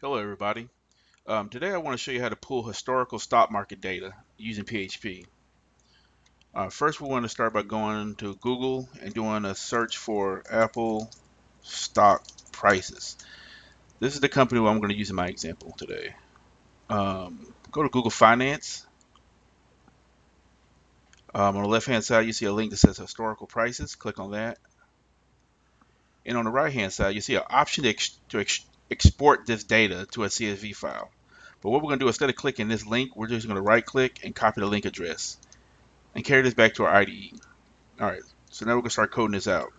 Hello everybody. Um, today I want to show you how to pull historical stock market data using PHP. Uh, first we want to start by going to Google and doing a search for Apple stock prices. This is the company I'm going to use in my example today. Um, go to Google Finance. Um, on the left hand side you see a link that says historical prices. Click on that. And on the right hand side you see an option to, ex to ex export this data to a CSV file. But what we're going to do, instead of clicking this link, we're just going to right click and copy the link address and carry this back to our IDE. All right, so now we're going to start coding this out.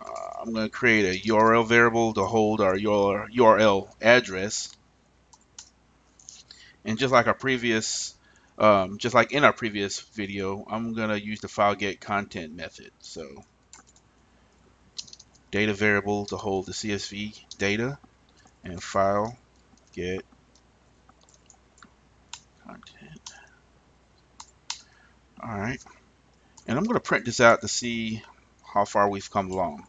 Uh, I'm going to create a URL variable to hold our URL address. And just like our previous, um, just like in our previous video, I'm going to use the file get content method. So data variable to hold the CSV data and file get content. All right. And I'm going to print this out to see how far we've come along.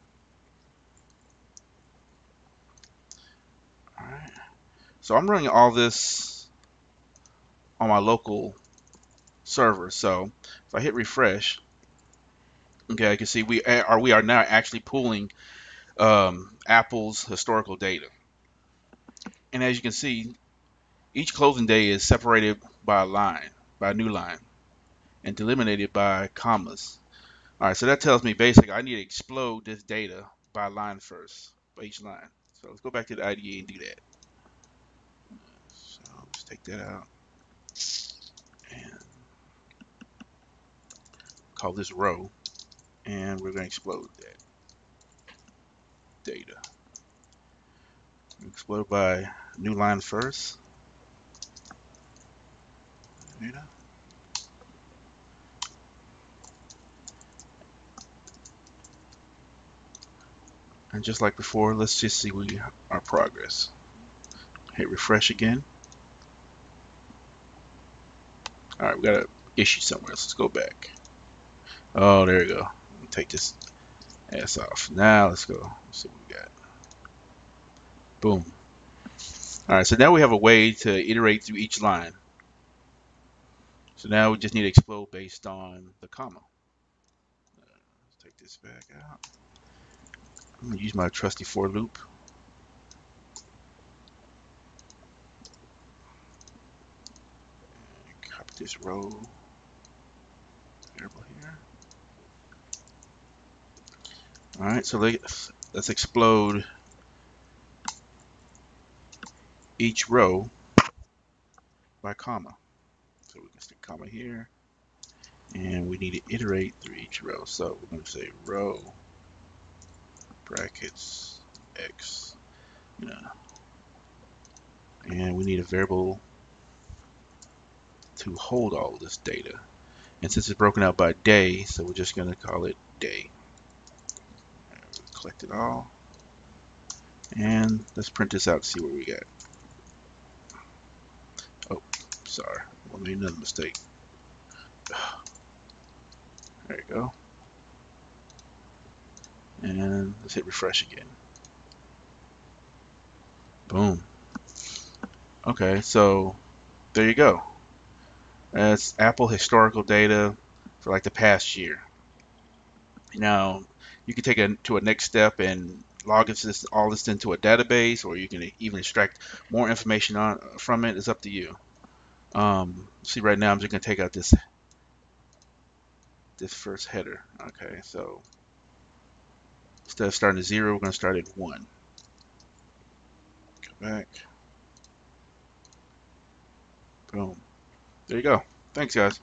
All right. So I'm running all this on my local server. So if I hit refresh, okay, I can see we are we are now actually pulling um, Apple's historical data. And as you can see, each closing day is separated by a line, by a new line, and delimited by commas. All right, so that tells me basically I need to explode this data by line first, by each line. So let's go back to the IDE and do that. So let's take that out. And call this row. And we're going to explode that data. Explode by new line first. And just like before, let's just see we, our progress. Hit refresh again. All right, we got an issue somewhere. else. Let's go back. Oh, there we go. Take this ass off. Now let's go. Let's see what we got. Boom. All right, so now we have a way to iterate through each line. So now we just need to explode based on the comma. Uh, let's take this back out. I'm gonna use my trusty for loop. copy this row variable here. All right, so let's, let's explode each row by comma. So we can stick comma here, and we need to iterate through each row. So we're going to say row brackets x, and we need a variable to hold all this data. And since it's broken out by day, so we're just going to call it day. Collect it all. And let's print this out to see what we got. Sorry, I made another mistake. There you go. And let's hit refresh again. Boom. Okay, so there you go. That's Apple historical data for like the past year. Now, you can take it to a next step and log this, all this into a database, or you can even extract more information on from it. It's up to you. Um, see right now I'm just gonna take out this this first header. Okay, so instead of starting at zero, we're gonna start at one. Go back. Boom. There you go. Thanks, guys.